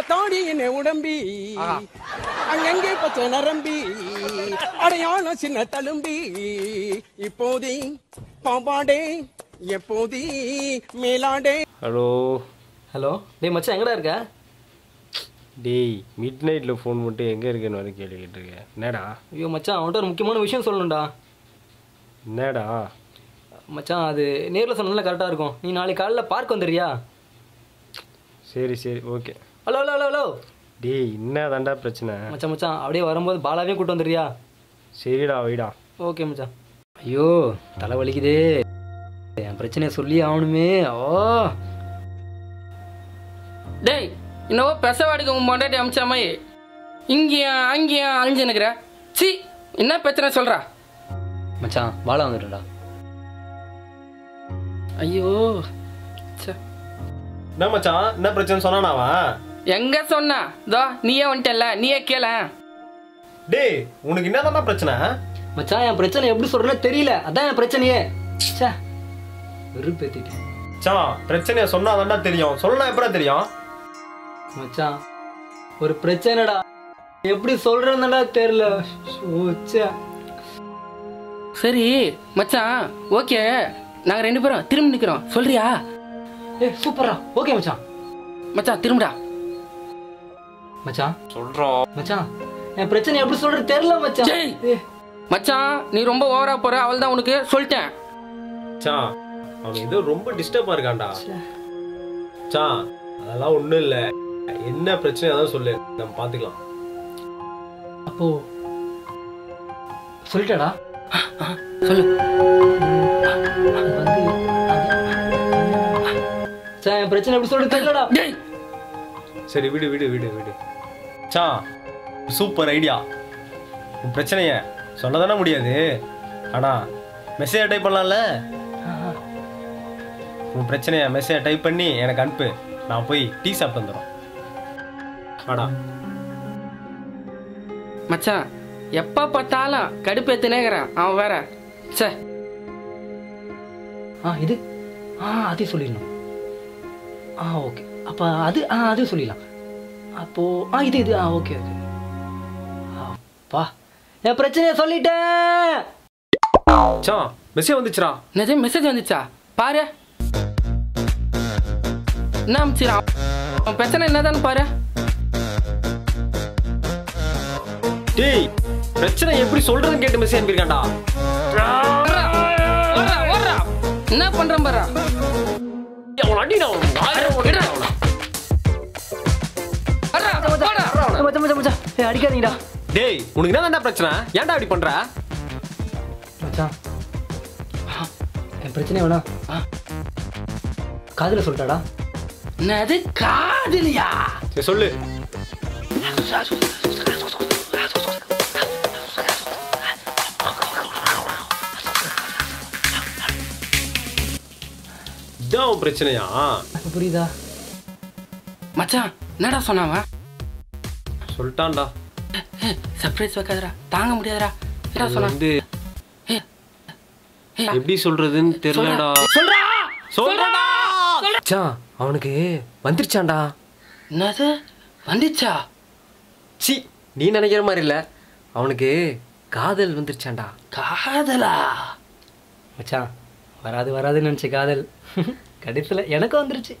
என்ன உடம்பி. அங்கங்கே பச்சை நரம்பி. அடையாள சின்ன தழும்பி. இப்போதி பாம்பாடே எப்போதி மேலாடே. ஹலோ. ஹலோ. டேய் மச்சான் எங்கடா இருக்க? டேய் மிட் நைட்டில் ஃபோன் பண்ணிட்டு எங்கே இருக்கேன்னு வந்து கேட்டுக்கிட்டு இருக்கேன் என்னடா? ஐயோ மச்சான் அவன்கிட்ட ஒரு முக்கியமான விஷயம் சொல்லணும்டா. என்னடா? மச்சான் அது நேரில் சொன்னதில் கரெக்டாக இருக்கும். நீ நாளைக்கு காலைல பார்க் வந்துடுறியா? சரி சரி okay hello hello hello hello. டேய் என்ன தாண்டா பிரச்சனை? மச்சான் மச்சான் அப்படியே வரும்போது பாலாவையும் கூட்டு வந்துடுறியா? சரிடா வைடா. ஓகே மச்சான். ஐயோ தலை வலிக்குதே. என் பிரச்சனையை சொல்லி ஆகணுமே. ஓ. டேய் என்னவோ பெசவாடிக்கு உன் பொண்டாட்டி அமிச்ச மாதிரி. இங்கேயும் அங்கேயும் அழிஞ்சு நிற்கிற சி என்ன பிரச்சனை சொல்கிறா மச்சான் பாலா வந்துடும்டா ஐயோ ச்சே. என்ன மச்சான் என்ன பிரச்சனை சொன்னானாவா எங்கே சொன்னா? இதோ நீயே வந்துட்டல்ல நீயே கேள டேய் உனக்கு என்ன தாண்டா பிரச்சனை? மச்சான் என் பிரச்சனை எப்படி சொல்கிறேன்னு தெரியல. அதான் என் பிரச்சனையே. ச்சே வெறுப்பேத்திட்டேன். மச்சான் பிரச்சனையை சொன்னா தெரியும். சொல்லலாம் எப்படா தெரியும்? மச்சான் ஒரு பிரச்சனைடா. எப்படி சொல்றதுன்னா தெரியல. ச்சே. சரி மச்சான் ஓகே. நாங்கள் ரெண்டு பேரும் திரும்பி நிற்கிறோம் சொல்றியா? ஏய் சூப்பரா ஓகே மச்சான் மச்சான் திரும்புடா. மச்சான். சொல்றோம் மச்சான் என் பிரச்சனை எப்படி சொல்றது தெரியல மச்சான். மச்சான் நீ ரொம்ப ஓவரா போற அவள் தான் உனக்கு சொல்லிட்டேன். மச்சான் அவன் ஏதோ ரொம்ப டிஸ்டர்பா இருக்கான்டா. மச்சான் அதெல்லாம் ஒண்ணும் இல்ல. என்ன பிரச்சனை அதான் சொல்லு. நம்ம பாத்துக்கலாம். அப்போ சொல்லிட்டடா. சொல்லு. மச்சான் என் பிரச்சனை எப்படி சொல்றது தெரியலடா. டேய் சரி விடு விடு விடு விடு. மச்சான் சூப்பர் ஐடியா. உன் பிரச்சனைய சொல்ல தானே முடியாது. ஆனா மெசேஜ் டைப் பண்ணலாம்ல? உன் பிரச்சனைய மெசேஜ் டைப் பண்ணி எனக்கு அனுப்பு. நான் போய் டீ சாப்பிட்டு வந்துடும் வாடா. மச்சான் எப்போ பார்த்தாலும் கடுப்பேத்துனேங்கிறான் அவன் வேற. சே ஆ இது? ஆ அதையும் சொல்லிடணும். ஆ ஓகே. அப்போ அது ஆ அது சொல்லிடலாம். அப்போ ஆ இது இது ஆ ஓகே ஓகே. அப்பா என் பிரச்சனையை சொல்லிட்டேன். மச்சான் மெசேஜ் வந்துச்சுடா. என்னது மெசேஜ் வந்துச்சா? பாரு. என்ன அமிச்சிடான் அவன் பிரச்சனை என்னதான்னு பாரு. டேய் பிரச்சனை எப்படி சொல்றதுன்னு கேட்டு மெசேஜ் வர்றா. என்ன பண்றேன் பாரு. அவன் அடி நான் அடிக்காதீங்கடா. டேய் உனக்கு என்ன பிரச்சனை? ஏன்டா அப்படி பண்ற? மச்சான் என் பிரச்சனை வேணா காதில் சொல்லிட்டாடா. என்னது? காதலியா? சரி சொல்லு. இதான் பிரச்சனையா? புரியுதா? மச்சான் என்னடா சொன்னாவன் சொல்லிட்டான்டா. சர்ப்ரைஸ் வைக்காதடா. தாங்க முடியாதுடா. என்னடா அது சொன்னா வந்து எப்படி சொல்றதுன்னு தெரியலடா. சொல்றா. சொல்றடா! மச்சான் அவனுக்கு வந்துருச்சான்டா என்னது வந்துச்சா? சி நீ நினைக்கிற மாதிரி இல்ல. அவனுக்கு காதல் வந்துருச்சான்டா காதலா? மச்சான் வராது வராதுன்னு நினச்ச காதல். கடைசியில் எனக்கு வந்துருச்சு.